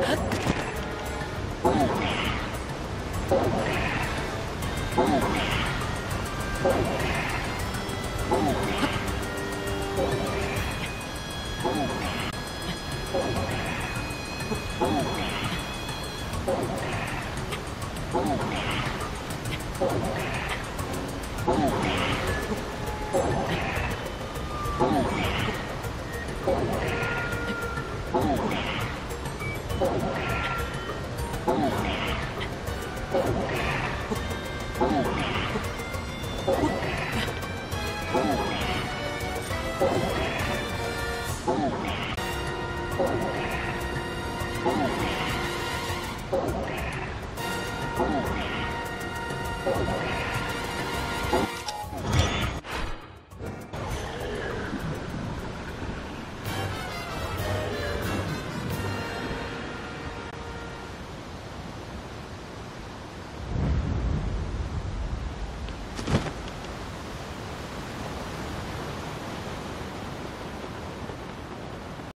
Oh. Oh.